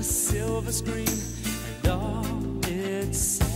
a silver screen and all its